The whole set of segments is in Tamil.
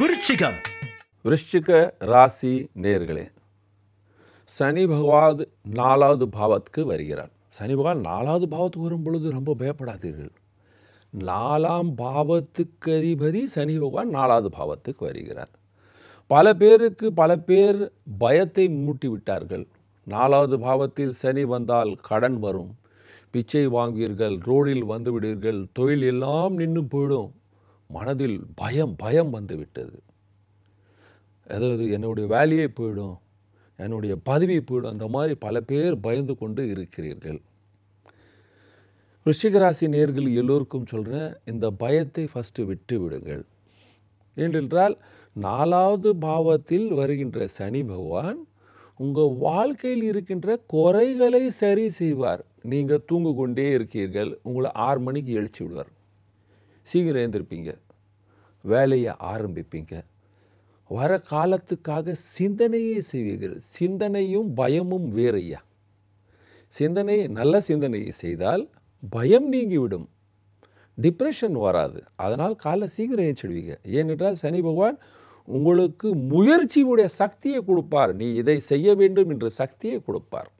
விருஷ்டிக ராசி நேர்களே சனி பகவான் நாலாவது பாவத்துக்கு வருகிறார். சனி பகவான் நாலாவது பாவத்துக்கு வரும் பொழுது ரொம்ப பயப்படாதீர்கள். நாலாம் பாவத்துக்கு அதிபதி சனி பகவான் நாலாவது பாவத்துக்கு வருகிறார். பல பேருக்கு பல பேர் பயத்தை மூட்டி விட்டார்கள். நாலாவது பாவத்தில் சனி வந்தால் கடன் வரும். பிச்சை வாங்குவீர்கள் ரோடில் வந்து விடுவீர்கள் தொழில் எல்லாம் நின்று போயிடும். மனதில் பயம் பயம் வந்து விட்டது. அதாவது என்னுடைய வேலையே போயிடும் என்னுடைய பதவி போயிடும் அந்த மாதிரி பல பேர் பயந்து கொண்டு இருக்கிறீர்கள். ரிஷிகராசி நேர்கள் எல்லோருக்கும் சொல்கிறேன் இந்த பயத்தை ஃபஸ்ட்டு விட்டு விடுங்கள். ஏனென்றால் நாலாவது பாவத்தில் வருகின்ற சனி பகவான் உங்கள் வாழ்க்கையில் இருக்கின்ற குறைகளை சரி செய்வார். நீங்கள் தூங்கு கொண்டே இருக்கீர்கள் உங்களை ஆறு மணிக்கு எழுச்சி விடுவார். சீக்கிரம் எழுந்திருப்பீங்க. வேலையை ஆரம்பிப்பீங்க. வர காலத்துக்காக சிந்தனையே செய்வீர்கள். சிந்தனையும் பயமும் வேறையா? சிந்தனை நல்ல சிந்தனையை செய்தால் பயம் நீங்கிவிடும். டிப்ரெஷன் வராது. அதனால் காலை சீக்கிரம் ஏச்சிடுவீங்க ஏனென்றால் சனி பகவான் உங்களுக்கு முயற்சியுடைய சக்தியை கொடுப்பார். நீ இதை செய்ய வேண்டும் என்ற சக்தியை கொடுப்பார்.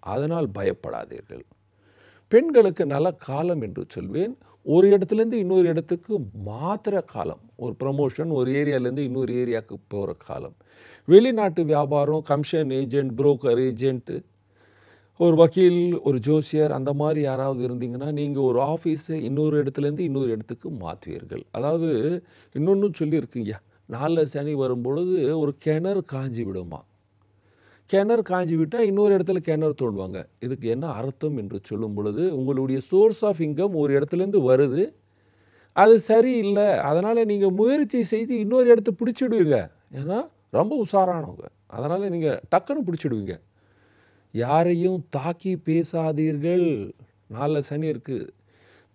அதனால் பயப்படாதீர்கள். பெண்களுக்கு நல்ல காலம் என்று சொல்வேன். ஒரு இடத்துலேருந்து இன்னொரு இடத்துக்கு மாத்திர காலம். ஒரு ப்ரமோஷன் ஒரு ஏரியாலேருந்து இன்னொரு ஏரியாவுக்கு போகிற காலம். வெளிநாட்டு வியாபாரம் கமிஷன் ஏஜென்ட் புரோக்கர் ஏஜென்ட்டு ஒரு வக்கீல் ஒரு ஜோசியர் அந்த மாதிரி யாராவது இருந்தீங்கன்னா நீங்கள் ஒரு ஆஃபீஸை இன்னொரு இடத்துலேருந்து இன்னொரு இடத்துக்கு மாற்றுவீர்கள். அதாவது இன்னொன்று சொல்லியிருக்கீங்க. நாளில் சனி வரும்பொழுது ஒரு கிணறு காஞ்சி விடுமா கிணறு காஞ்சி விட்டால் இன்னொரு இடத்துல கிணறு தோண்டுவாங்க. இதுக்கு என்ன அர்த்தம் என்று சொல்லும் பொழுது உங்களுடைய சோர்ஸ் ஆஃப் இன்கம் ஒரு இடத்துலேருந்து வருது. அது சரியில்லை. அதனால் நீங்கள் முயற்சி செய்து இன்னொரு இடத்த பிடிச்சிடுவீங்க. ஏன்னா ரொம்ப உஷாரானவங்க. அதனால் நீங்கள் டக்குன்னு பிடிச்சிடுவீங்க. யாரையும் தாக்கி பேசாதீர்கள். நாளில் சனி இருக்குது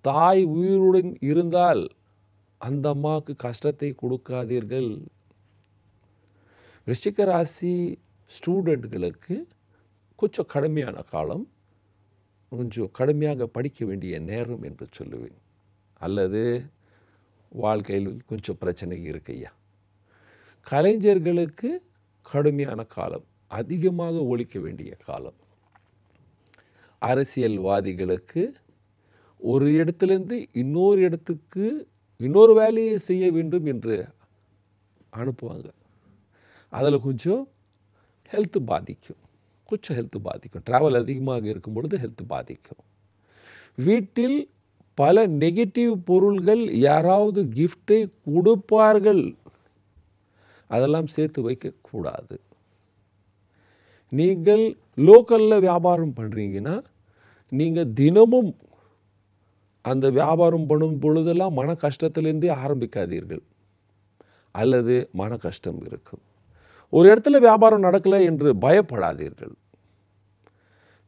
தாய் உயிருடன் இருந்தால் அந்த அம்மாவுக்கு கஷ்டத்தை கொடுக்காதீர்கள். ரிஷிக ராசி ஸ்டூடெண்ட்களுக்கு கொஞ்சம் கடுமையான காலம் கொஞ்சம் கடுமையாக படிக்க வேண்டிய நேரம் என்று சொல்லுவேன். அல்லது வாழ்க்கையில் கொஞ்சம் பிரச்சனை இருக்கையா கலைஞர்களுக்கு கடுமையான காலம் அதிகமாக ஒழிக்க வேண்டிய காலம். அரசியல்வாதிகளுக்கு ஒரு இடத்துலேருந்து இன்னொரு இடத்துக்கு இன்னொரு வேலையை செய்ய வேண்டும் என்று அனுப்புவாங்க. அதில் கொஞ்சம் ஹெல்த்து பாதிக்கும். கொஞ்சம் ஹெல்த்து பாதிக்கும். ட்ராவல் அதிகமாக இருக்கும் பொழுது ஹெல்த்து பாதிக்கும். வீட்டில் பல நெகட்டிவ் பொருள்கள் யாராவது கிஃப்டை கொடுப்பார்கள். அதெல்லாம் சேர்த்து வைக்கக்கூடாது. நீங்கள் லோக்கலில் வியாபாரம் பண்ணுறீங்கன்னா நீங்கள் தினமும் அந்த வியாபாரம் பண்ணும் பொழுதெல்லாம் மன கஷ்டத்துலேருந்தே ஆரம்பிக்காதீர்கள். அல்லது மன கஷ்டம் இருக்கும். ஒரு இடத்துல வியாபாரம் நடக்கலை என்று பயப்படாதீர்கள்.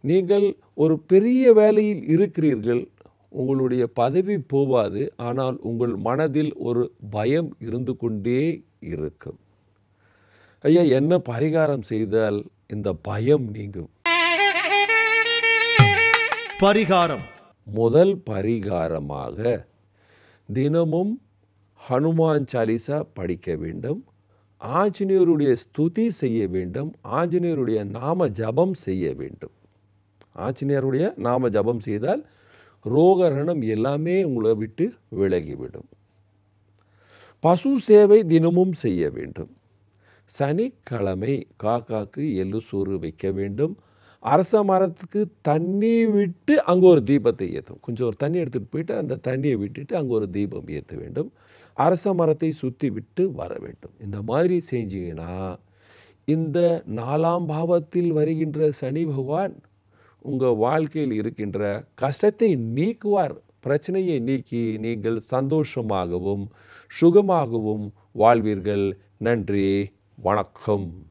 நீங்கள் ஒரு பெரிய வேலையில் இருக்கிறீர்கள் உங்களுடைய பதவி போவாது ஆனால் உங்கள் மனதில் ஒரு பயம் இருந்து கொண்டே இருக்கும். ஐயா என்ன பரிகாரம் செய்தால் இந்த பயம் நீங்கும்? பரிகாரம். முதல் பரிகாரமாக தினமும் ஹனுமான் சாலிசா படிக்க வேண்டும். ஆஞ்சநேயருடைய ஸ்துதி செய்ய வேண்டும் ஆஞ்சநேயருடைய நாம ஜபம் செய்ய வேண்டும். ஆஞ்சநேயருடைய நாம ஜபம் செய்தால் ரோகரணம் எல்லாமே உங்களை விட்டு விலகிவிடும். பசு சேவை தினமும் செய்ய வேண்டும். சனிக்கிழமை காக்காக்கு எள்ளு சோறு வைக்க வேண்டும். அரச மரத்துக்கு தண்ணி விட்டு அங்கே ஒரு தீபத்தை ஏற்றும் கொஞ்சம் ஒரு தண்ணி எடுத்துகிட்டு போயிட்டு அந்த தண்ணியை விட்டுட்டு அங்கே ஒரு தீபம் ஏற்ற வேண்டும். அரச மரத்தை சுற்றி விட்டு வர வேண்டும். இந்த மாதிரி செஞ்சீங்கன்னா இந்த நாலாம் பாவத்தில் வருகின்ற சனி பகவான் உங்கள் வாழ்க்கையில் இருக்கின்ற கஷ்டத்தை நீக்குவார். பிரச்சனையை நீக்கி நீங்கள் சந்தோஷமாகவும் சுகமாகவும் வாழ்வீர்கள். நன்றி வணக்கம்.